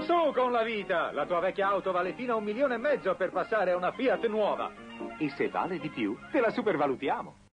Su con la vita! La tua vecchia auto vale fino a un milione e mezzo per passare a una Fiat nuova. E se vale di più, te la supervalutiamo.